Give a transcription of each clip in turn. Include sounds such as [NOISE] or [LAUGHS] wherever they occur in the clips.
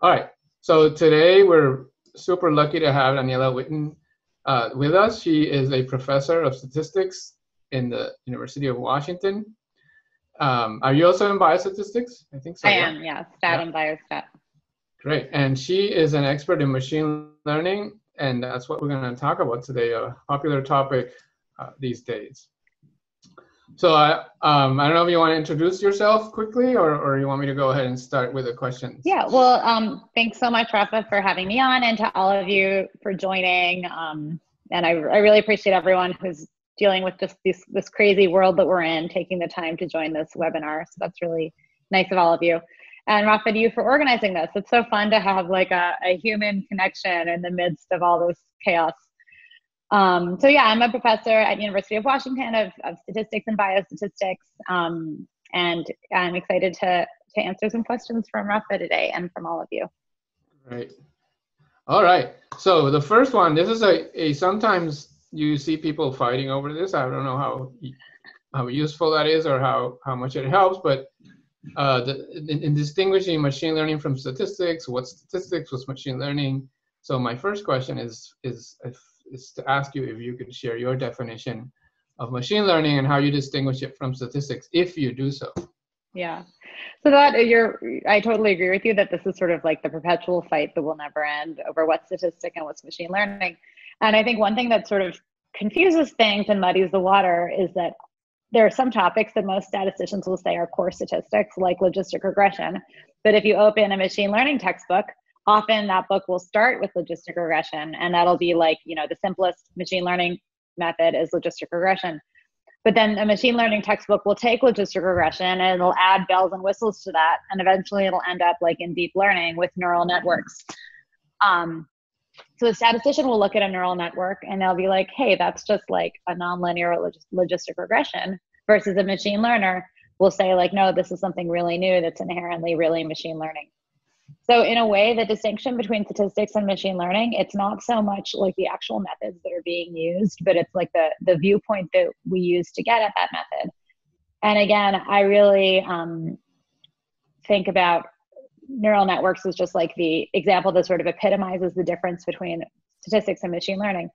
All right. So today we're super lucky to have Daniela Witten uh, with us. She is a professor of statistics in the University of Washington. Um, are you also in biostatistics? I think so. I yeah. am, yeah, stat yeah. and biostat. Great. And she is an expert in machine learning, and that's what we're going to talk about today, a popular topic uh, these days. So I, um, I don't know if you want to introduce yourself quickly or, or you want me to go ahead and start with the questions. Yeah, well, um, thanks so much, Rafa, for having me on and to all of you for joining. Um, and I, I really appreciate everyone who's dealing with just this, this crazy world that we're in, taking the time to join this webinar. So that's really nice of all of you. And Rafa, to you for organizing this. It's so fun to have like a, a human connection in the midst of all this chaos. Um, so yeah, I'm a professor at University of Washington of, of statistics and biostatistics. Um, and I'm excited to, to answer some questions from Rafa today and from all of you. Right. All right. So the first one, this is a, a sometimes you see people fighting over this. I don't know how how useful that is or how, how much it helps, but uh, the, in, in, distinguishing machine learning from statistics, what statistics, what's machine learning. So my first question is is if is to ask you if you could share your definition of machine learning and how you distinguish it from statistics, if you do so. Yeah. So that uh, you're, I totally agree with you that this is sort of like the perpetual fight that will never end over what's statistic and what's machine learning. And I think one thing that sort of confuses things and muddies the water is that there are some topics that most statisticians will say are core statistics, like logistic regression. But if you open a machine learning textbook, often that book will start with logistic regression and that'll be like you know the simplest machine learning method is logistic regression. But then a machine learning textbook will take logistic regression and it'll add bells and whistles to that and eventually it'll end up like in deep learning with neural networks. Um, so a statistician will look at a neural network and they'll be like hey that's just like a nonlinear log- logistic regression versus a machine learner will say like no this is something really new that's inherently really machine learning so in a way, the distinction between statistics and machine learning, it's not so much like the actual methods that are being used, but it's like the the viewpoint that we use to get at that method. And again, I really um, think about neural networks as just like the example that sort of epitomizes the difference between statistics and machine learning.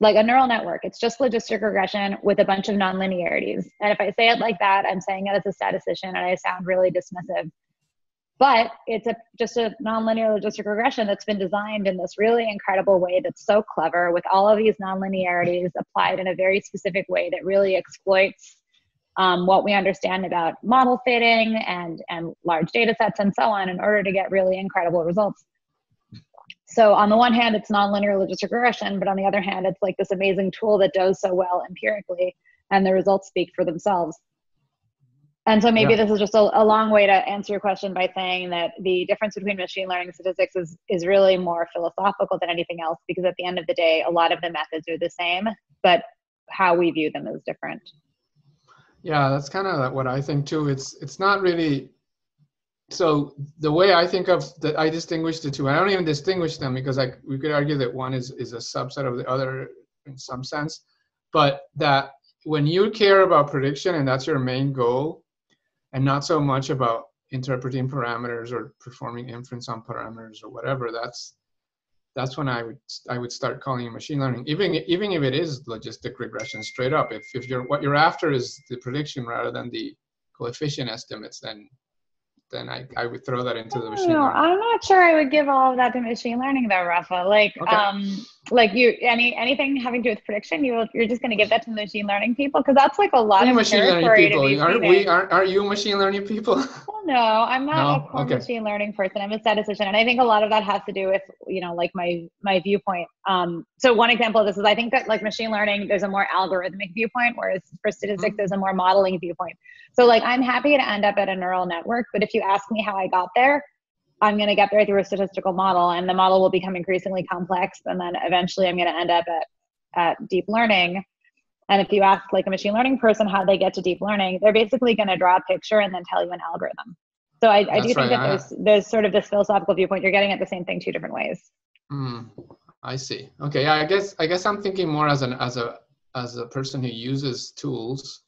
Like a neural network, it's just logistic regression with a bunch of nonlinearities. And if I say it like that, I'm saying it as a statistician and I sound really dismissive but it's a just a nonlinear logistic regression that's been designed in this really incredible way that's so clever with all of these nonlinearities applied in a very specific way that really exploits um, what we understand about model fitting and and large data sets and so on in order to get really incredible results. So on the one hand it's nonlinear logistic regression but on the other hand it's like this amazing tool that does so well empirically and the results speak for themselves and so maybe yeah. this is just a, a, long way to answer your question by saying that the difference between machine learning and statistics is, is really more philosophical than anything else because at the end of the day, a lot of the methods are the same, but how we view them is different. Yeah, that's kind of what I think too. It's it's not really so the way I think of that I distinguish the two. I don't even distinguish them because like we could argue that one is is a subset of the other in some sense, but that when you care about prediction and that's your main goal, and not so much about interpreting parameters or performing inference on parameters or whatever that's that's when i would i would start calling it machine learning even even if it is logistic regression straight up if, if you're what you're after is the prediction rather than the coefficient estimates then then I, I would throw that into the machine no, learning. I'm not sure I would give all of that to machine learning though, Rafa. Like okay. um like you any anything having to do with prediction, you you're just gonna give that to the machine learning people because that's like a lot of machine learning people. Aren't we aren't, aren't you machine learning people? [LAUGHS] Well no, I'm not no? a core okay. machine learning person. I'm a statistician. And I think a lot of that has to do with, you know, like my my viewpoint. Um so one example of this is I think that like machine learning, there's a more algorithmic viewpoint, whereas for statistics mm-hmm. there's a more modeling viewpoint. So like I'm happy to end up at a neural network, but if you ask me how I got there, I'm going to get there through a statistical model, and the model will become increasingly complex, and then eventually I'm going to end up at, at deep learning. And if you ask like a machine learning person how they get to deep learning, they're basically going to draw a picture and then tell you an algorithm. So I, I do think right. that there's there's sort of this philosophical viewpoint. You're getting at the same thing two different ways. Mm, I see. Okay, yeah, I guess I guess I'm thinking more as an as a as a person who uses tools.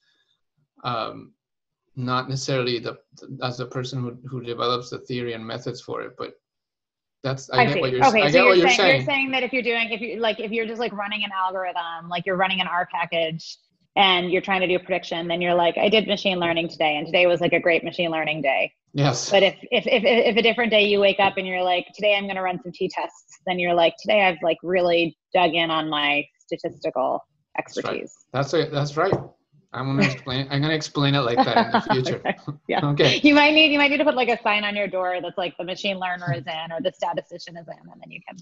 Um, not necessarily the as the person who, who develops the theory and methods for it, but That's I, I get see. what you're. Okay, I so you're, saying, saying. you're saying that if you're doing if you like if you're just like running an algorithm, like you're running an R package, and you're trying to do a prediction, then you're like, I did machine learning today, and today was like a great machine learning day. Yes. But if if if, if a different day you wake up and you're like, today I'm going to run some t tests, then you're like, today I've like really dug in on my statistical expertise. That's right. That's, a, that's right. I'm gonna explain. I'm gonna explain it like that in the [LAUGHS] future. okay. Yeah. [LAUGHS] okay. You might need you might need to put like a sign on your door that's like the machine learner is in or the statistician is in, and then you can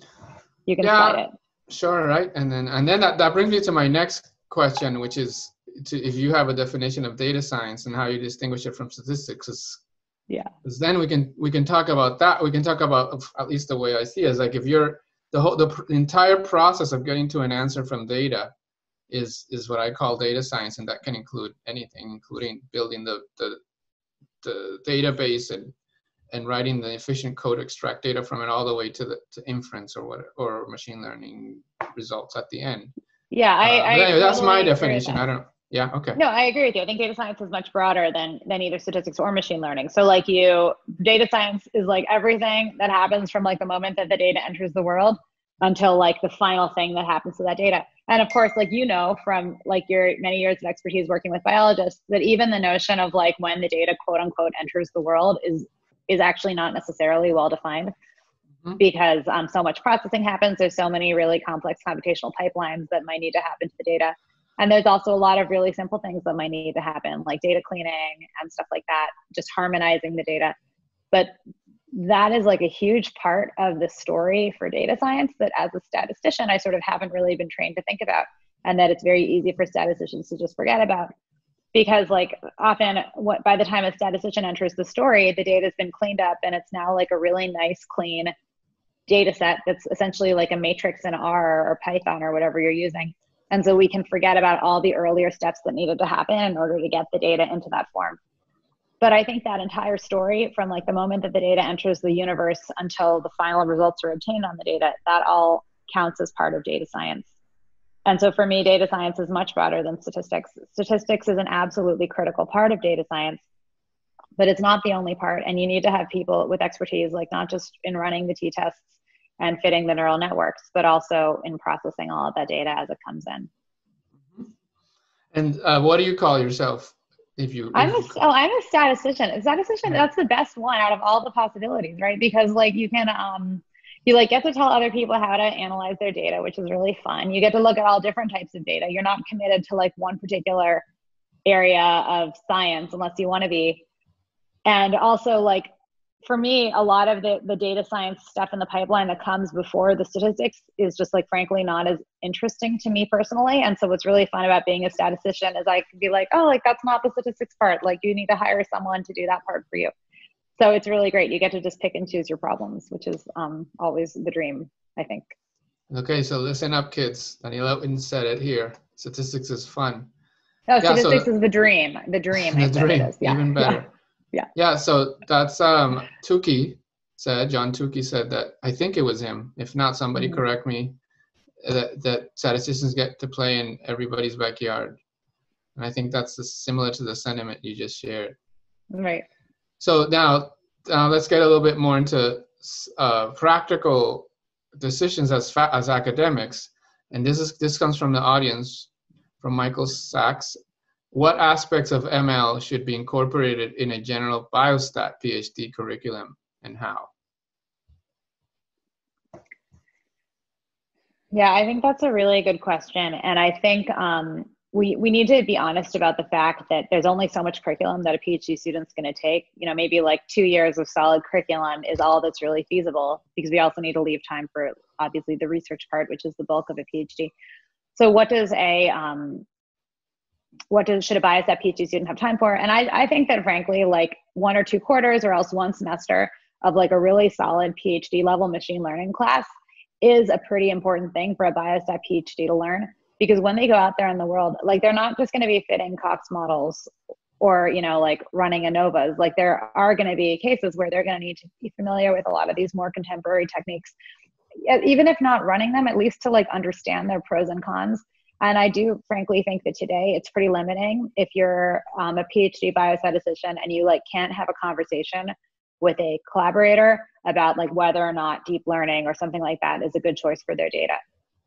you can yeah, it. Sure. Right. And then and then that, that brings me to my next question, which is to, if you have a definition of data science and how you distinguish it from statistics. Yeah. Because then we can we can talk about that. We can talk about at least the way I see it is like if you're the whole the entire process of getting to an answer from data is is what I call data science, and that can include anything, including building the the, the database and and writing the efficient code to extract data from it all the way to the to inference or what or machine learning results at the end. Yeah, I, uh, I anyway, that's totally my definition. that. I don't. Yeah. Okay. No, I agree with you. I think data science is much broader than than either statistics or machine learning. So like you, data science is like everything that happens from like the moment that the data enters the world until like the final thing that happens to that data. And of course, like you know from like your many years of expertise working with biologists, that even the notion of like when the data quote unquote enters the world is is actually not necessarily well defined mm-hmm. because um, so much processing happens. There's so many really complex computational pipelines that might need to happen to the data. And there's also a lot of really simple things that might need to happen, like data cleaning and stuff like that, just harmonizing the data. But that is like a huge part of the story for data science that as a statistician i sort of haven't really been trained to think about and that it's very easy for statisticians to just forget about. Because like often what by the time a statistician enters the story the data's been cleaned up and it's now like a really nice clean data set that's essentially like a matrix in r or python or whatever you're using. And so we can forget about all the earlier steps that needed to happen in order to get the data into that form but i think that entire story from like the moment that the data enters the universe until the final results are obtained on the data that all counts as part of data science. And so for me data science is much broader than statistics. Statistics is an absolutely critical part of data science but it's not the only part. And you need to have people with expertise like not just in running the t-tests and fitting the neural networks but also in processing all of that data as it comes in. And uh, what do you call yourself if you i'm a oh i'm a statistician. A statistician yeah. that's the best one out of all the possibilities right? Because like you can um you like get to tell other people how to analyze their data which is really fun. You get to look at all different types of data. You're not committed to like one particular area of science unless you want to be. And also like for me, a lot of the, the data science stuff in the pipeline that comes before the statistics is just like frankly not as interesting to me personally. And so what's really fun about being a statistician is I can be like, oh, like that's not the statistics part. Like you need to hire someone to do that part for you. So it's really great. You get to just pick and choose your problems, which is um, always the dream, I think. Okay, so listen up, kids. Daniela Witten said it here. Statistics is fun. Oh, yeah, statistics so, is the dream. The dream. [LAUGHS] The dream. Yeah. Even better. Yeah yeah. Yeah so that's um Tukey said john Tukey said that i think it was him. If not somebody mm-hmm. correct me that, that statisticians get to play in everybody's backyard. And i think that's the, similar to the sentiment you just shared. Right. So now uh, let's get a little bit more into uh, practical decisions as fa- as academics. And this is this comes from the audience from michael sachs what aspects of ML should be incorporated in a general biostat PhD curriculum and how? Yeah, I think that's a really good question. And I think um, we, we need to be honest about the fact that there's only so much curriculum that a PhD student's going to take. You know, maybe like two years of solid curriculum is all that's really feasible because we also need to leave time for obviously the research part, which is the bulk of a PhD. So, what does a um, what does should a biostat PhD student have time for? And I, I think that frankly, like one or two quarters or else one semester of like a really solid PhD level machine learning class is a pretty important thing for a biostat PhD to learn because when they go out there in the world, like they're not just going to be fitting Cox models or you know like running ANOVAs. Like there are going to be cases where they're going to need to be familiar with a lot of these more contemporary techniques, even if not running them, at least to like understand their pros and cons and I do frankly think that today it's pretty limiting if you're um, a PhD biostatistician and you like can't have a conversation with a collaborator about like whether or not deep learning or something like that is a good choice for their data.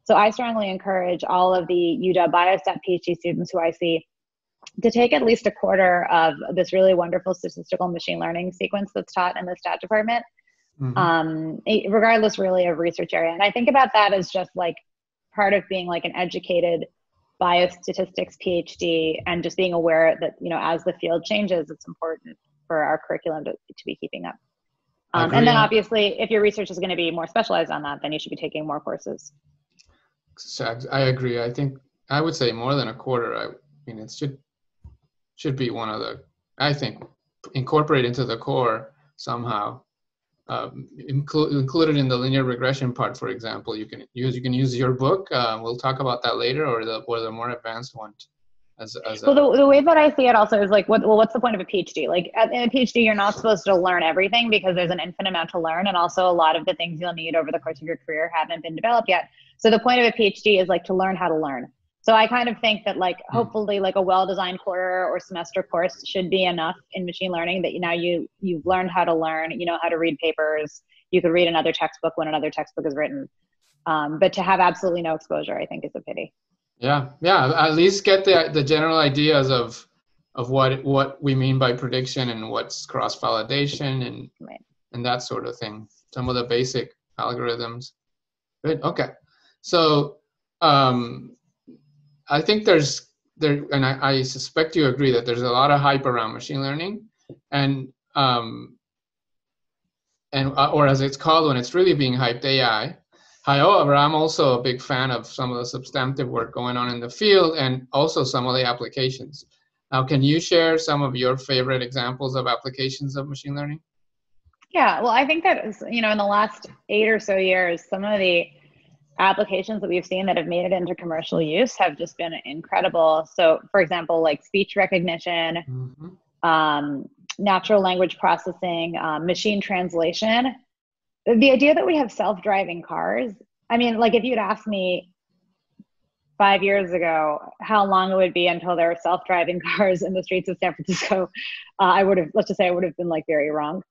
So I strongly encourage all of the UW Biostat PhD students who I see to take at least a quarter of this really wonderful statistical machine learning sequence that's taught in the stat department, mm-hmm. um, regardless really of research area. And I think about that as just like part of being like an educated biostatistics PhD and just being aware that, you know, as the field changes, it's important for our curriculum to, to be keeping up. Um, and then obviously, if your research is going to be more specialized on that, then you should be taking more courses. So I agree. I think I would say more than a quarter. I mean, it should should be one of the I think incorporate into the core somehow. Um, include included in the linear regression part, for example, you can use you can use your book. Uh, we'll talk about that later, or the or the more advanced one. As, as well, the, the way that I see it also is like, what, well, what's the point of a PhD? Like, at, in a PhD, you're not supposed to learn everything because there's an infinite amount to learn, and also a lot of the things you'll need over the course of your career haven't been developed yet. So the point of a PhD is like to learn how to learn. So I kind of think that like hmm. hopefully like a well-designed quarter or semester course should be enough in machine learning that you now you you've learned how to learn, you know how to read papers, you could read another textbook when another textbook is written. Um, but to have absolutely no exposure, I think is a pity. Yeah, yeah. At least get the the general ideas of of what what we mean by prediction and what's cross validation and right. and that sort of thing. Some of the basic algorithms. Good. Okay. So um, I think there's there, and I, I, suspect you agree that there's a lot of hype around machine learning, and um, and uh, or as it's called when it's really being hyped, AI. However, I'm also a big fan of some of the substantive work going on in the field and also some of the applications. Now, can you share some of your favorite examples of applications of machine learning? Yeah, well, I think that you know in the last eight or so years, some of the applications that we've seen that have made it into commercial use have just been incredible. So, for example, like speech recognition, mm-hmm. um, natural language processing, um, machine translation. The idea that we have self driving cars, I mean, like if you'd asked me five years ago how long it would be until there were self driving [LAUGHS] cars in the streets of San Francisco, uh, I would have, let's just say, I would have been like very wrong.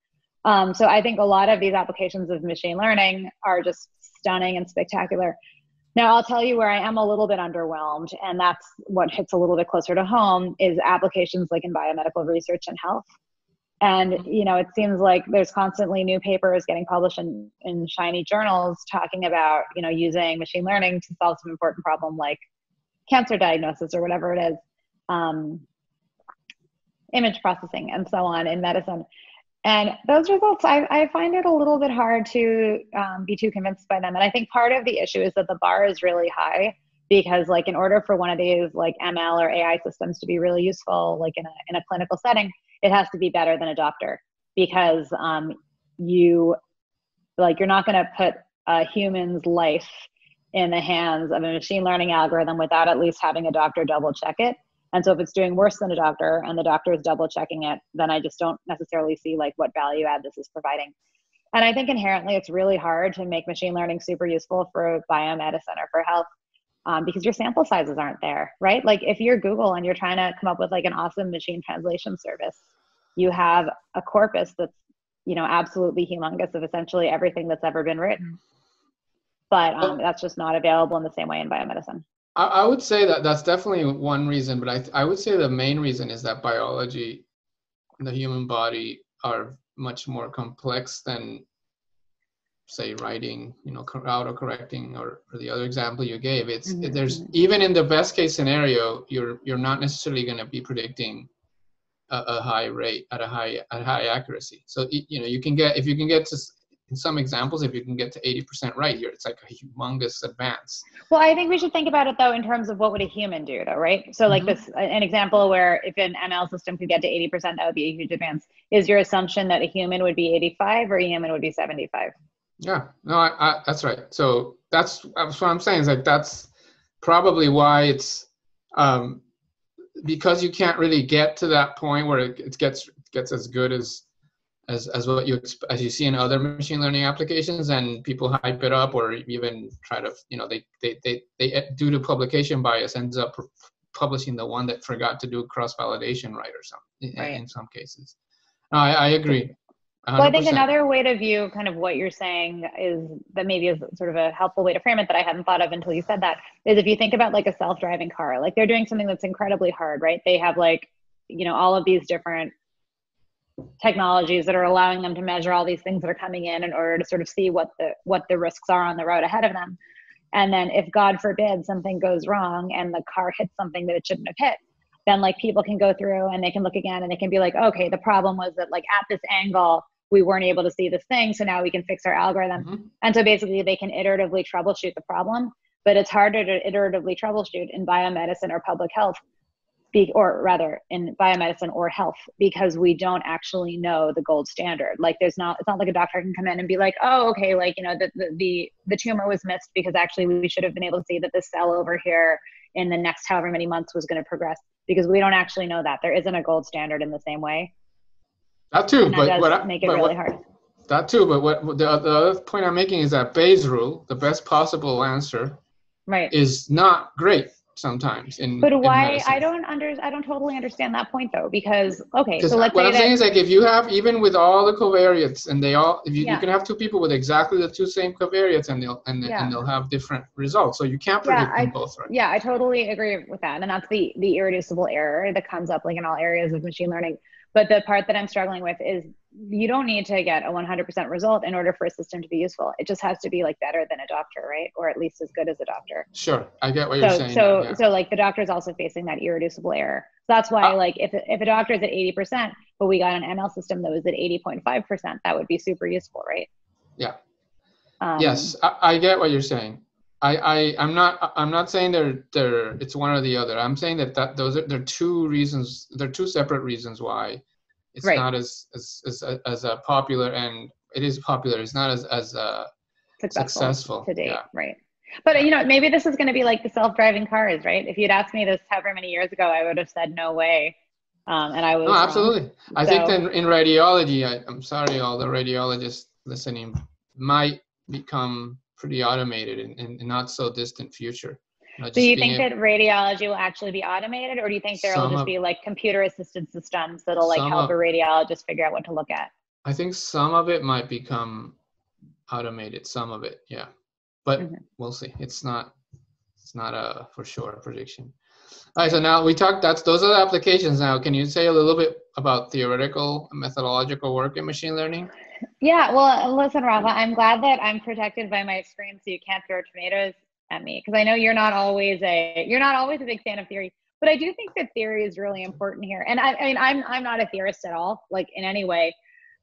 Um, so I think a lot of these applications of machine learning are just stunning and spectacular. Now, I'll tell you where I am a little bit underwhelmed, and that's what hits a little bit closer to home is applications like in biomedical research and health. And you know, it seems like there's constantly new papers getting published in, in shiny journals talking about you know using machine learning to solve some important problem like cancer diagnosis or whatever it is, um, image processing and so on in medicine. And those results, I, I find it a little bit hard to um, be too convinced by them. And I think part of the issue is that the bar is really high because, like, in order for one of these like ML or AI systems to be really useful, like in a in a clinical setting, it has to be better than a doctor because um, you like you're not going to put a human's life in the hands of a machine learning algorithm without at least having a doctor double check it and so if it's doing worse than a doctor and the doctor is double checking it, then I just don't necessarily see like what value add this is providing. And I think inherently it's really hard to make machine learning super useful for biomedicine or for health um, because your sample sizes aren't there, right? Like if you're Google and you're trying to come up with like an awesome machine translation service, you have a corpus that's you know absolutely humongous of essentially everything that's ever been written. But um, that's just not available in the same way in biomedicine. I, I would say that that's definitely one reason, but I, I would say the main reason is that biology, the human body, are much more complex than say writing you know auto correcting or, or the other example you gave it's mm-hmm. there's even in the best case scenario you're you're not necessarily going to be predicting a, a, high rate at a high at high accuracy so you know you can get if you can get to in some examples, if you can get to 80% right here, it's like a humongous advance. Well, I think we should think about it though in terms of what would a human do though, right? So like mm-hmm. this, an example where if an ML system could get to 80%, that would be a huge advance. Is your assumption that a human would be 85 or a human would be 75? Yeah, no, I, I, that's right. So that's, that's what I'm saying is like, that's probably why it's, um, because you can't really get to that point where it, it gets, it gets as good as as as what you as you see in other machine learning applications and people hype it up or even try to you know they they they, they due to publication bias ends up publishing the one that forgot to do cross validation right or something right. in, some cases no, I, I agree Well, I think another way to view kind of what you're saying is that maybe is sort of a helpful way to frame it that I hadn't thought of until you said that is if you think about like a self-driving car, like they're doing something that's incredibly hard, right? They have like, you know, all of these different technologies that are allowing them to measure all these things that are coming in in order to sort of see what the what the risks are on the road ahead of them. And then if God forbid something goes wrong and the car hits something that it shouldn't have hit, then like people can go through and they can look again and they can be like, okay, the problem was that like at this angle we weren't able to see this thing so now we can fix our algorithm mm-hmm. and so basically they can iteratively troubleshoot the problem but it's harder to iteratively troubleshoot in biomedicine or public health or rather in biomedicine or health because we don't actually know the gold standard. Like there's not it's not like a doctor can come in and be like oh okay like you know the the the, the tumor was missed because actually we should have been able to see that this cell over here in the next however many months was going to progress because we don't actually know that. There isn't a gold standard in the same way. That too, but that what I, make it really what, hard. That too, but what the, the other point I'm making is that Bayes rule, the best possible answer, right, is not great sometimes in but why in i don't under i don't totally understand that point though because okay so let's what say i'm that, saying is like if you have even with all the covariates and they all if you, yeah. you can have two people with exactly the two same covariates and they'll and, yeah. and they'll have different results so you can't predict yeah, them I, both right yeah i totally agree with that and that's the the irreducible error that comes up like in all areas of machine learning but the part that I'm struggling with is you don't need to get a 100% result in order for a system to be useful. It just has to be like better than a doctor, right? Or at least as good as a doctor. Sure, I get what you're saying. So, yeah. so like the doctor is also facing that irreducible error. So that's why, uh, like, if if a doctor is at 80%, but we got an ML system that was at 80.5%, that would be super useful, right? Yeah. Um, yes, I, I get what you're saying. I, I I'm not I'm not saying they're they're it's one or the other. I'm saying that that those are there are two reasons. There are two separate reasons why it's right. not as as as, as a popular and it is popular. It's not as as uh, successful, successful. to date, yeah. right? But you know, maybe this is going to be like the self-driving cars, right? If you'd asked me this however many years ago, I would have said no way. Um, and I was. No, absolutely. I think that in radiology, I, I'm sorry, all the radiologists listening might become pretty automated in, in, in not so distant future. do you think that radiology will actually be automated, or do you think there will just of, be like computer-assisted systems that'll like help of, a radiologist figure out what to look at? I think some of it might become automated. Some of it, yeah, but mm-hmm. we'll see. It's not. It's not a for sure prediction. All right, so now we talked. That's those are the applications. Now, can you say a little bit about theoretical methodological work in machine learning? Yeah, well, listen, Rafa, I'm glad that I'm protected by my screen so you can't throw tomatoes at me because I know you're not always a you're not always a big fan of theory, but I do think that theory is really important here. And I, I mean, I'm I'm not a theorist at all, like in any way,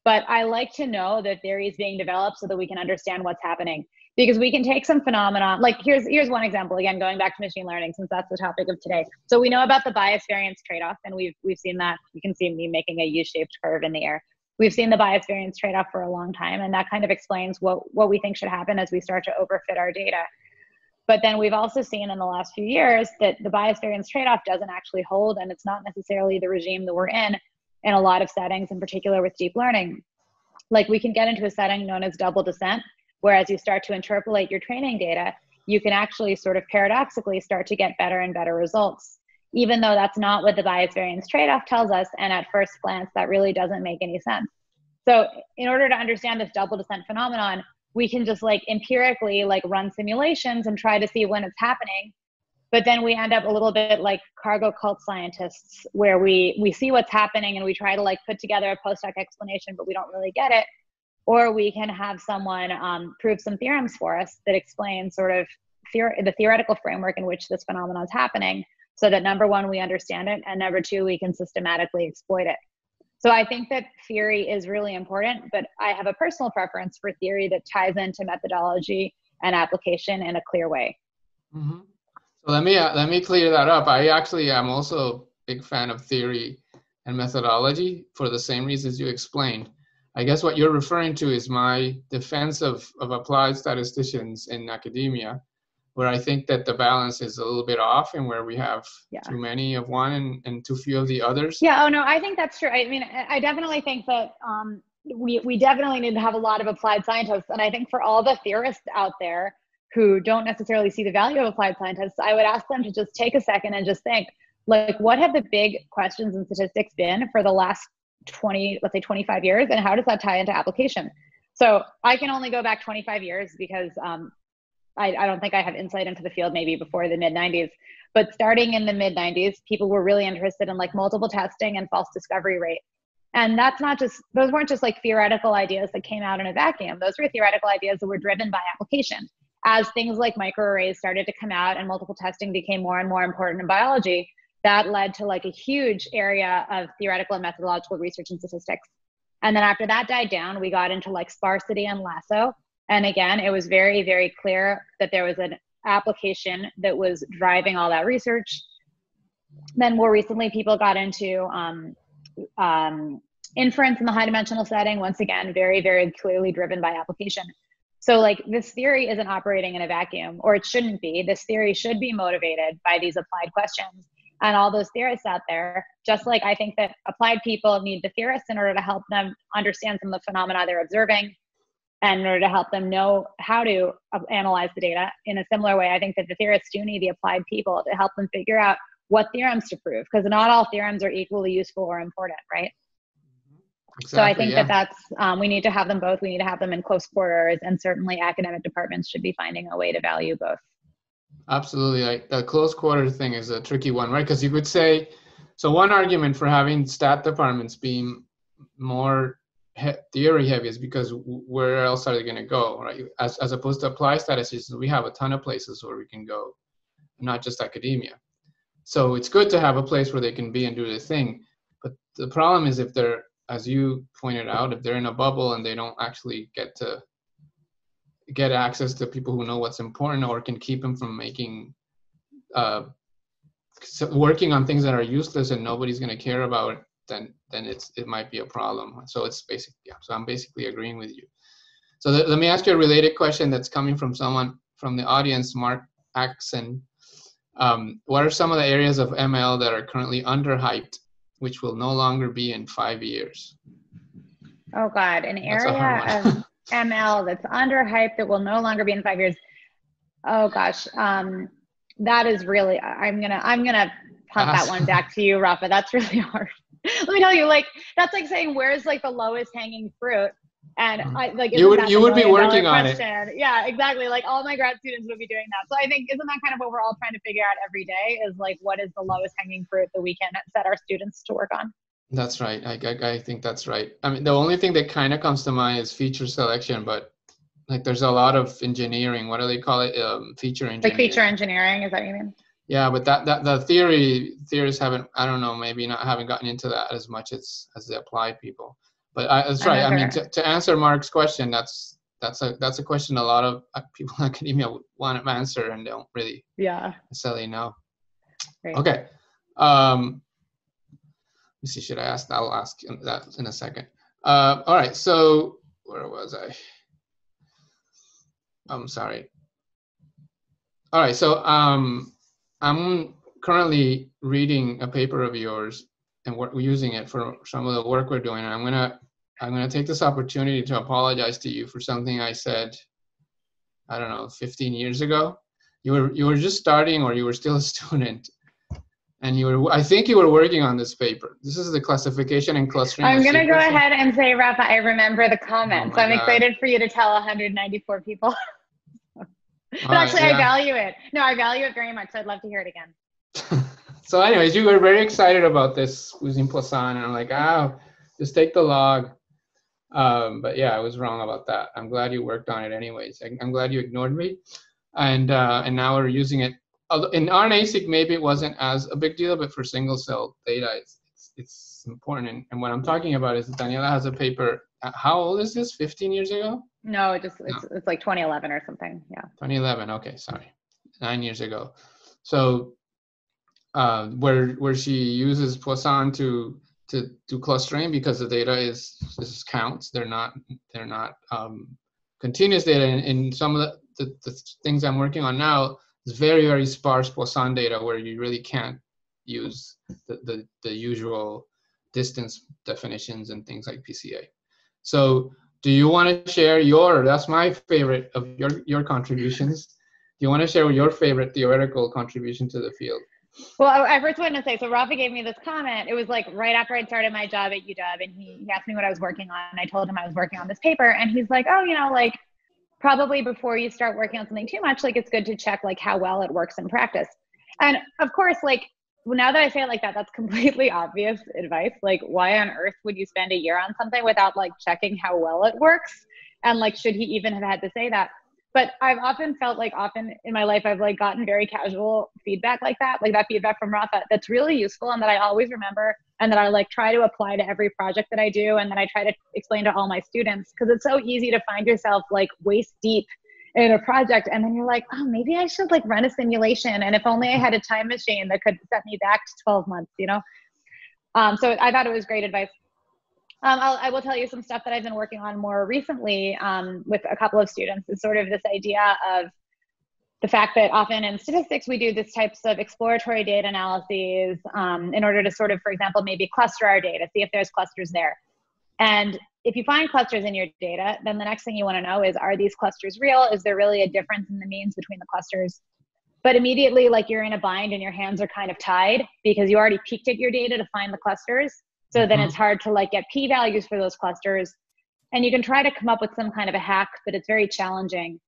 but I like to know that theory is being developed so that we can understand what's happening. Because we can take some phenomena, like here's here's one example. Again, going back to machine learning, since that's the topic of today. So we know about the bias variance trade-off, and we've we've seen that. You can see me making a U-shaped curve in the air we've seen the bias variance trade-off for a long time and that kind of explains what, what we think should happen as we start to overfit our data. But then we've also seen in the last few years that the bias variance trade-off doesn't actually hold and it's not necessarily the regime that we're in in a lot of settings in particular with deep learning. Like we can get into a setting known as double descent where as you start to interpolate your training data you can actually sort of paradoxically start to get better and better results even though that's not what the bias variance trade-off tells us and at first glance that really doesn't make any sense. So in order to understand this double descent phenomenon we can just like empirically like run simulations and try to see when it's happening. But then we end up a little bit like cargo cult scientists where we we see what's happening and we try to like put together a post hoc explanation but we don't really get it. Or we can have someone um, prove some theorems for us that explain sort of theor- the theoretical framework in which this phenomenon is happening so that number one, we understand it, and number two, we can systematically exploit it. So I think that theory is really important, but I have a personal preference for theory that ties into methodology and application in a clear way. Mm-hmm. So let me uh, let me clear that up. I actually am also a big fan of theory and methodology for the same reasons you explained. I guess what you're referring to is my defense of, of applied statisticians in academia where I think that the balance is a little bit off and where we have yeah. too many of one and, and too few of the others. Yeah, oh no, I think that's true. I mean, I definitely think that um, we, we definitely need to have a lot of applied scientists. And I think for all the theorists out there who don't necessarily see the value of applied scientists, I would ask them to just take a second and just think, like, what have the big questions in statistics been for the last 20, let's say 25 years, and how does that tie into application? So I can only go back 25 years because um, I, I don't think I have insight into the field maybe before the mid 90s. But starting in the mid 90s, people were really interested in like multiple testing and false discovery rate. And that's not just, those weren't just like theoretical ideas that came out in a vacuum. Those were theoretical ideas that were driven by application. As things like microarrays started to come out and multiple testing became more and more important in biology, that led to like a huge area of theoretical and methodological research and statistics. And then after that died down, we got into like sparsity and lasso. And again, it was very, very clear that there was an application that was driving all that research. Then more recently, people got into um, um, inference in the high dimensional setting. Once again, very, very clearly driven by application. So, like, this theory isn't operating in a vacuum, or it shouldn't be. This theory should be motivated by these applied questions and all those theorists out there. Just like I think that applied people need the theorists in order to help them understand some of the phenomena they're observing and in order to help them know how to uh, analyze the data in a similar way i think that the theorists do need the applied people to help them figure out what theorems to prove because not all theorems are equally useful or important right? Exactly, so i think yeah. that that's um, we need to have them both we need to have them in close quarters and certainly academic departments should be finding a way to value both. Absolutely like the close quarter thing is a tricky one right? Because you could say so one argument for having stat departments being more theory heavy is because where else are they going to go, right? As, as opposed to applied statisticians, we have a ton of places where we can go, not just academia. So it's good to have a place where they can be and do the thing. But the problem is if they're, as you pointed out, if they're in a bubble and they don't actually get to get access to people who know what's important or can keep them from making uh, working on things that are useless and nobody's going to care about then then it's it might be a problem. So it's basically yeah. So I'm basically agreeing with you. So th- let me ask you a related question that's coming from someone from the audience, Mark Axon. Um, what are some of the areas of ML that are currently underhyped, which will no longer be in five years? Oh God, an area of ML that's underhyped that will no longer be in five years. Oh gosh, um, that is really. I'm gonna. I'm gonna punt that one back to you, Rafa. That's really [LAUGHS] hard. [LAUGHS] let me tell you, like that's like saying where's like the lowest hanging fruit. And mm-hmm. I like you would you would be working on it. Yeah, exactly. Like all my grad students would be doing that. So I think isn't that kind of what we're all trying to figure out every day is like what is the lowest hanging fruit that we can set our students to work on. That's right. I, I, I think that's right. I mean, the only thing that kind of comes to mind is feature selection, but like there's a lot of engineering. What do they call it? Um, feature engineering. Like feature engineering, is that what you mean? Yeah but that, that the theory theorists haven't i don't know maybe not haven't gotten into that as much as as the applied people. But I, that's right i mean to, to answer mark's question that's that's a that's a question a lot of uh, [LAUGHS] people in academia want to answer and don't really yeah. necessarily know. Right. okay um let me see should i ask i'll ask that in a second. Uh all right so where was i? I'm sorry. All right so um I'm currently reading a paper of yours and we're using it for some of the work we're doing. I'm gonna I'm gonna take this opportunity to apologize to you for something I said. I don't know, 15 years ago. You were you were just starting, or you were still a [LAUGHS] student, and you were I think you were working on this paper. This is the classification and clustering. I'm gonna go ahead and say, Rafa, I remember the comments. Oh I'm God. excited for you to tell 194 people. [LAUGHS] but actually, right, yeah. I value it. No, I value it very much. So I'd love to hear it again. [LAUGHS] so, anyways, you were very excited about this using Poisson, and I'm like, oh, just take the log. Um, but yeah, I was wrong about that. I'm glad you worked on it anyways. I, am glad you ignored me, and uh, and now we're using it. In RNA-seq, maybe it wasn't as a big deal, but for single cell data, it's it's, it's important. And, and what I'm talking about is Daniela has a paper. Uh, how old is this? 15 years ago? No, it just it's, no. it's like 2011 or something. Yeah. 2011. Okay, sorry, nine years ago. So, uh, where where she uses Poisson to to do clustering because the data is is counts. They're not they're not um, continuous data. In, in some of the, the, the things I'm working on now, it's very very sparse Poisson data where you really can't use the, the, the usual distance definitions and things like PCA. So do you want to share your that's my favorite of your your contributions do you want to share your favorite theoretical contribution to the field Well, I first wanted to say, so Rafa gave me this comment. It was like right after I'd started my job at UW, and he, he asked me what I was working on, and I told him I was working on this paper, and he's like, oh, you know, like probably before you start working on something too much, like it's good to check like how well it works in practice. And of course, like now that I say it like that, that's completely [LAUGHS] obvious advice. Like, why on earth would you spend a year on something without like checking how well it works? And like, should he even have had to say that? but I've often felt like often in my life I've like gotten very casual feedback like that, like that feedback from Rafa that's really useful and that I always remember and that I like try to apply to every project that I do and that I try to explain to all my students because it's so easy to find yourself like waist deep in a project and then you're like, oh, maybe I should like run a simulation and if only I had a time machine that could set me back to 12 months, you know? Um, so I thought it was great advice. Um, I'll, I will tell you some stuff that I've been working on more recently um, with a couple of students is sort of this idea of the fact that often in statistics we do this types of exploratory data analyses um, in order to sort of, for example, maybe cluster our data, see if there's clusters there. And if you find clusters in your data, then the next thing you want to know is are these clusters real? Is there really a difference in the means between the clusters? But immediately, like you're in a bind and your hands are kind of tied because you already peeked at your data to find the clusters. So mm-hmm. then it's hard to like get p values for those clusters. And you can try to come up with some kind of a hack, but it's very challenging.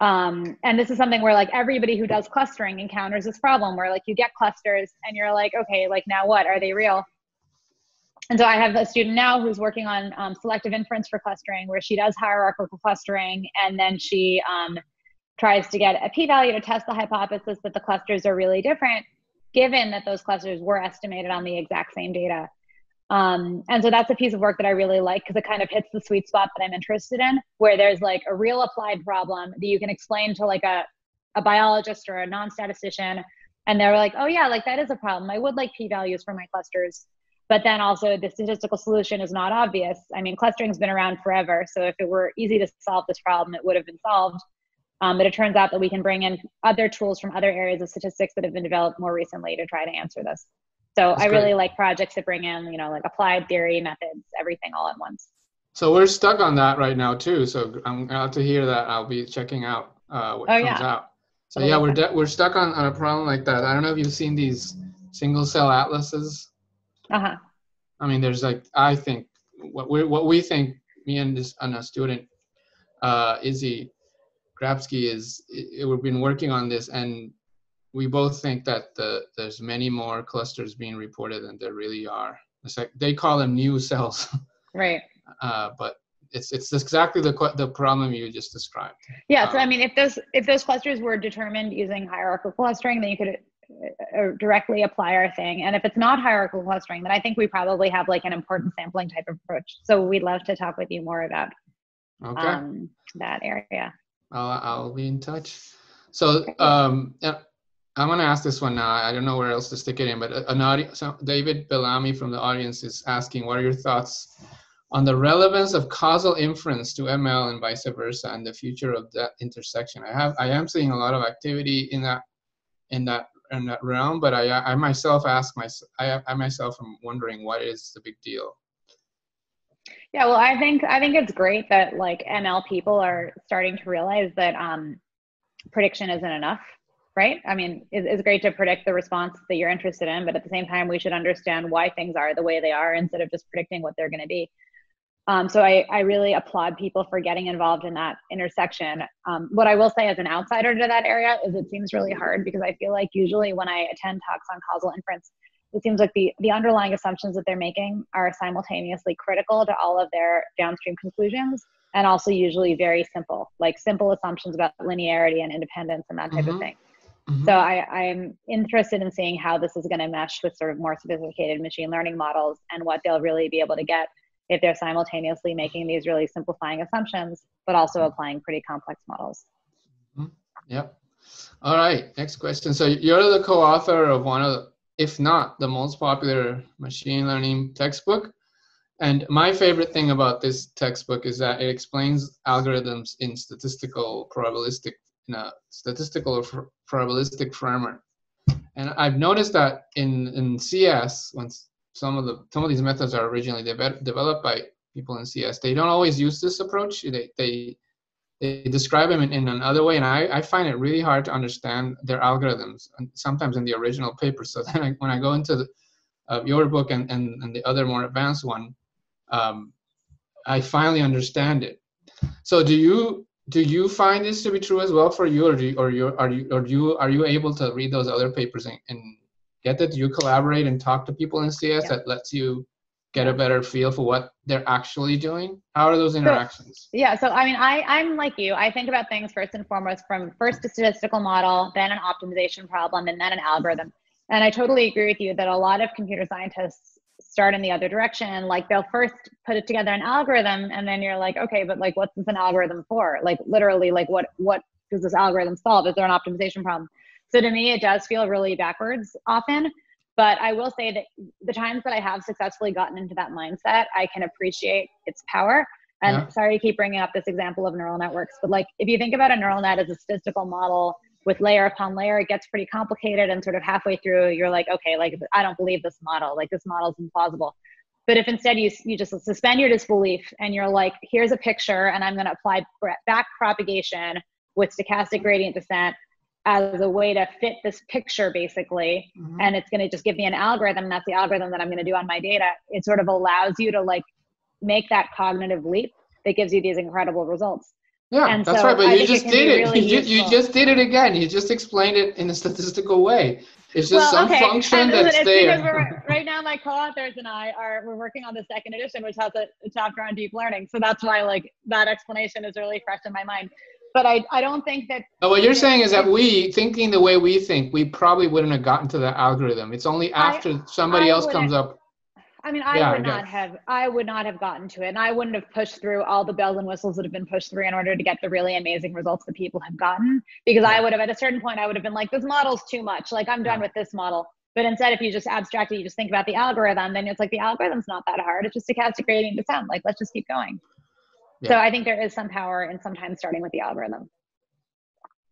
Um, and this is something where like everybody who does clustering encounters this problem where like you get clusters and you're like, okay, like now what? Are they real? And so I have a student now who's working on um, selective inference for clustering, where she does hierarchical clustering, and then she um, tries to get a p-value to test the hypothesis that the clusters are really different, given that those clusters were estimated on the exact same data. Um, and so that's a piece of work that I really like because it kind of hits the sweet spot that I'm interested in, where there's like a real applied problem that you can explain to like a, a biologist or a non-statistician. And they're like, oh yeah, like that is a problem. I would like p-values for my clusters. But then also the statistical solution is not obvious. I mean, clustering's been around forever. So if it were easy to solve this problem, it would have been solved. Um, but it turns out that we can bring in other tools from other areas of statistics that have been developed more recently to try to answer this. So That's I really great. like projects that bring in, you know, like applied theory, methods, everything all at once. So we're stuck on that right now too. So I'm glad to hear that. I'll be checking out uh, what oh, comes yeah. out. So yeah, we're de- we're stuck on, on a problem like that. I don't know if you've seen these single cell atlases. Uh huh. I mean, there's like I think what we what we think me and this and a student, uh, Izzy Grabski is it, we've been working on this and we both think that the, there's many more clusters being reported than there really are. It's like they call them new cells. [LAUGHS] Right. Uh, but it's it's exactly the the problem you just described. Yeah. So I um, mean, if those if those clusters were determined using hierarchical clustering, then you could uh, uh, directly apply our thing. And if it's not hierarchical clustering, then I think we probably have like an importance sampling type of approach. So we'd love to talk with you more about okay. um, that area. I'll, I'll be in touch. So um, I'm going to ask this one now. I don't know where else to stick it in, but an audience, so David Bellamy from the audience is asking, what are your thoughts on the relevance of causal inference to ML and vice versa and the future of that intersection? I have, I am seeing a lot of activity in that, in that, in that realm, but I, I myself ask myself, I, I myself am wondering what is the big deal? Yeah, well, I think I think it's great that like ML people are starting to realize that um, prediction isn't enough right? I mean, it's, it's great to predict the response that you're interested in, but at the same time, we should understand why things are the way they are instead of just predicting what they're going to be. Um, so I, I really applaud people for getting involved in that intersection. Um, what I will say as an outsider to that area is it seems really hard because I feel like usually when I attend talks on causal inference, it seems like the, the underlying assumptions that they're making are simultaneously critical to all of their downstream conclusions and also usually very simple, like simple assumptions about linearity and independence and that type mm-hmm. of thing. Mm-hmm. So I, I'm interested in seeing how this is going to mesh with sort of more sophisticated machine learning models and what they'll really be able to get if they're simultaneously making these really simplifying assumptions, but also mm-hmm. applying pretty complex models. Mm-hmm. Yep. All right, next question. So you're the co-author of one of, the, if not the most popular machine learning textbook. And my favorite thing about this textbook is that it explains algorithms in statistical probabilistic in a statistical or probabilistic framework. And I've noticed that in, in CS, when some of the some of these methods are originally de- developed by people in CS, they don't always use this approach. They, they they describe them in, in another way, and I, I find it really hard to understand their algorithms. And sometimes in the original paper. So [LAUGHS] then I, when I go into the, uh, your book and, and, and the other more advanced one, um, I finally understand it. So do you do you find this to be true as well for you, or do you, or you are you or you are you able to read those other papers and, and get that? Do you collaborate and talk to people in CS yeah. that lets you get a better feel for what they're actually doing? How are those interactions? So, yeah, so I mean, I I'm like you. I think about things first and foremost from first a statistical model, then an optimization problem, and then an algorithm. And I totally agree with you that a lot of computer scientists start in the other direction. Like they'll first put it together an algorithm, and then you're like, okay, but like, what's this an algorithm for? Like literally, like what what does this algorithm solve? Is there an optimization problem? So to me, it does feel really backwards often. But I will say that the times that I have successfully gotten into that mindset, I can appreciate its power. And yeah. sorry to keep bringing up this example of neural networks, but like if you think about a neural net as a statistical model with layer upon layer, it gets pretty complicated. And sort of halfway through, you're like, okay, like I don't believe this model. Like this model is implausible. But if instead you, you just suspend your disbelief and you're like, here's a picture and I'm going to apply back propagation with stochastic gradient descent as a way to fit this picture basically mm-hmm. and it's going to just give me an algorithm that's the algorithm that i'm going to do on my data it sort of allows you to like make that cognitive leap that gives you these incredible results yeah, and that's so right. But I you just did it. Really you, you, just did it again. You just explained it in a statistical way. It's just well, some okay. function and that's there. right now, my co-authors and I are we're working on the second edition, which has a, a chapter on deep learning. So that's why like that explanation is really fresh in my mind. But I, I don't think that. No, what you're saying is that we, thinking the way we think, we probably wouldn't have gotten to the algorithm. It's only after I, somebody I else comes up I mean, I yeah, would not have, I would not have gotten to it, and I wouldn't have pushed through all the bells and whistles that have been pushed through in order to get the really amazing results that people have gotten. Because yeah. I would have, at a certain point, I would have been like, this model's too much. Like, I'm done yeah. with this model. But instead, if you just abstract it, you just think about the algorithm, then it's like the algorithm's not that hard. It's just a stochastic gradient descent. Like, let's just keep going. So I think there is some power in sometimes starting with the algorithm.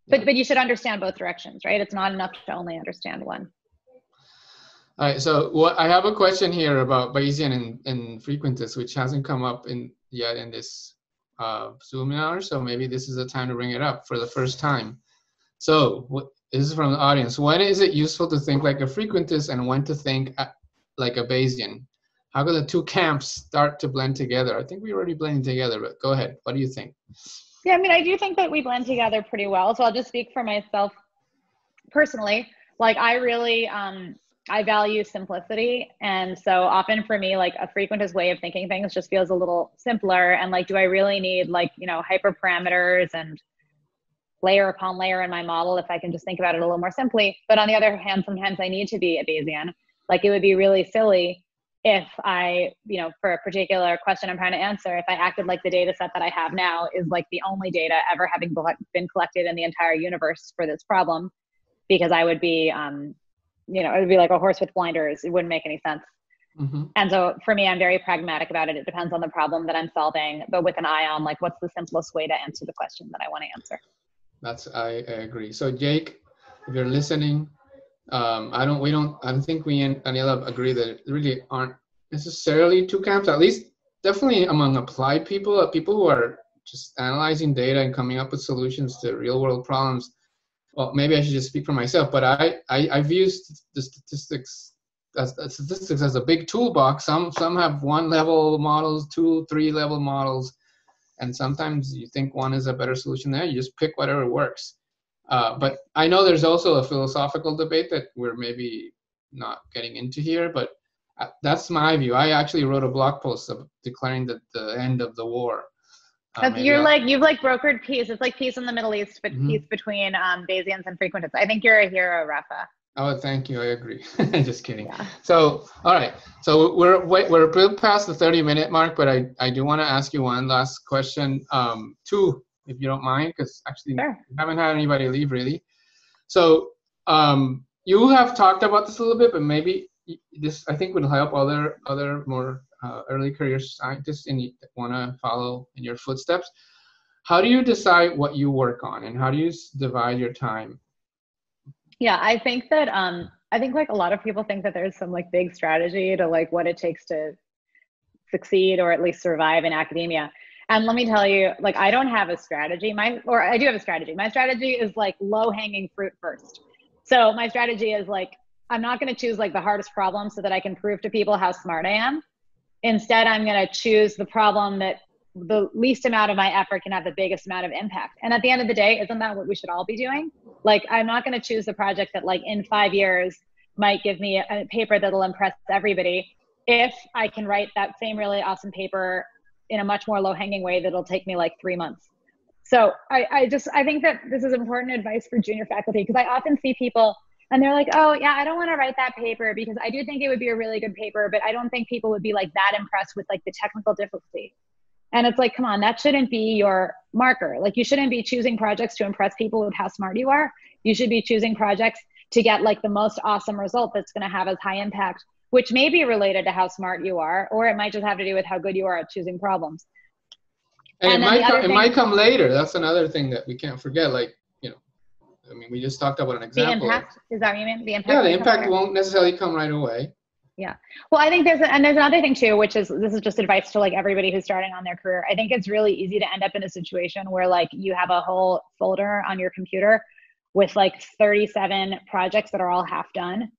But but you should understand both directions, right? It's not enough to only understand one. All right, so what I have a question here about Bayesian and, and frequentist, which hasn't come up in yet in this uh, seminar. So maybe this is the time to bring it up for the first time. So what, this is from the audience. When is it useful to think like a frequentist and when to think like a Bayesian? How can the two camps start to blend together? I think we're already blending together, but go ahead. What do you think? Yeah, I mean, I do think that we blend together pretty well. So I'll just speak for myself personally. Like, I really, um, I value simplicity. And so often for me, like a frequentist way of thinking things just feels a little simpler. And like, do I really need like, you know, hyperparameters and layer upon layer in my model if I can just think about it a little more simply? But on the other hand, sometimes I need to be a Bayesian. Like it would be really silly if I, you know, for a particular question I'm trying to answer, if I acted like the data set that I have now is like the only data ever having been collected in the entire universe for this problem, because I would be, um, you know, it would be like a horse with blinders. It wouldn't make any sense. Mm-hmm. And so for me, I'm very pragmatic about it. It depends on the problem that I'm solving, but with an eye on like what's the simplest way to answer the question that I want to answer. That's I, I agree. So Jake, if you're listening, um, I don't we don't I don't think we and Daniela agree that really aren't necessarily two camps. At least definitely among applied people, uh, people who are just analyzing data and coming up with solutions to real world problems well, maybe I should just speak for myself, but I, I, I view the statistics as statistics as a big toolbox. Some, some have one level models, two, three level models, and sometimes you think one is a better solution there. You just pick whatever works. Uh, but I know there's also a philosophical debate that we're maybe not getting into here, but uh, that's my view. I actually wrote a blog post of declaring the, the end of the war uh, you're I'll... like you've like brokered peace. It's like peace in the Middle East, but mm-hmm. peace between um, Bayesians and frequentists. I think you're a hero, Rafa. Oh, thank you. I agree. [LAUGHS] Just kidding. Yeah. So, all right. So we're we're past the 30 minute mark, but I I do want to ask you one last question. Um, two, if you don't mind, because actually sure. we haven't had anybody leave really. So, um, you have talked about this a little bit, but maybe this I think would help other other more uh, early career scientists and want to follow in your footsteps how do you decide what you work on and how do you divide your time yeah i think that um i think like a lot of people think that there's some like big strategy to like what it takes to succeed or at least survive in academia And let me tell you, like, I don't have a strategy. My, or I do have a strategy. My strategy is like low hanging fruit first. So my strategy is like, I'm not going to choose like the hardest problem so that I can prove to people how smart I am. Instead, I'm going to choose the problem that the least amount of my effort can have the biggest amount of impact. And at the end of the day, isn't that what we should all be doing? Like, I'm not going to choose the project that, like, in five years might give me a paper that'll impress everybody if I can write that same really awesome paper in a much more low hanging way that'll take me like three months. So I, I just I think that this is important advice for junior faculty because I often see people and they're like, oh yeah, I don't want to write that paper because I do think it would be a really good paper, but I don't think people would be like that impressed with like the technical difficulty. And it's like, come on, that shouldn't be your marker. Like you shouldn't be choosing projects to impress people with how smart you are. You should be choosing projects to get like the most awesome result that's going to have as high impact which may be related to how smart you are, or it might just have to do with how good you are at choosing problems. And, and it might come, thing, it might come later. That's another thing that we can't forget. Like you know, I mean, we just talked about an example. The impact is that what you mean? The impact. Yeah, the impact won't necessarily come right away. Yeah. Well, I think there's a, and there's another thing too, which is this is just advice to like everybody who's starting on their career. I think it's really easy to end up in a situation where like you have a whole folder on your computer with like 37 projects that are all half done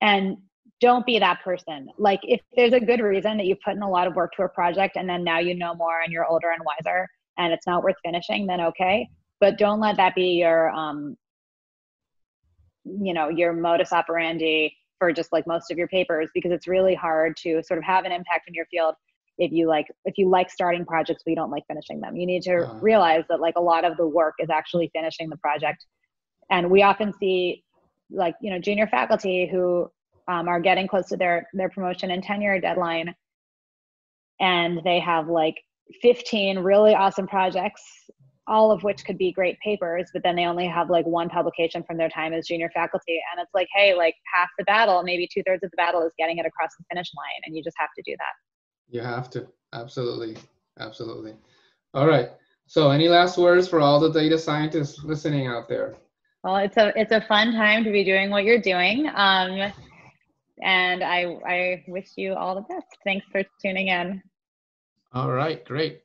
and don't be that person. Like if there's a good reason that you put in a lot of work to a project and then now you know more and you're older and wiser and it's not worth finishing, then okay. But don't let that be your um you know, your modus operandi for just like most of your papers because it's really hard to sort of have an impact in your field if you like if you like starting projects but you don't like finishing them. You need to uh-huh. realize that like a lot of the work is actually finishing the project. And we often see like, you know, junior faculty who um, are getting close to their their promotion and tenure deadline. And they have like 15 really awesome projects all of which could be great papers but then they only have like one publication from their time as junior faculty. And it's like hey like half the battle maybe two-thirds of the battle is getting it across the finish line and you just have to do that. You have to. Absolutely. Absolutely. All right. So any last words for all the data scientists listening out there? Well it's a it's a fun time to be doing what you're doing. Um, and I, I wish you all the best. Thanks for tuning in. All right, great.